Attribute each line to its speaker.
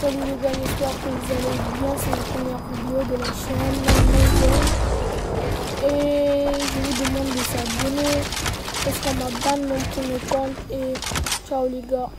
Speaker 1: Salut les gars, j'espère que vous allez bien. C'est la première vidéo de la chaîne. Et je vous demande de s'abonner parce qu'on m'a banni mon premier compte. Et ciao les gars.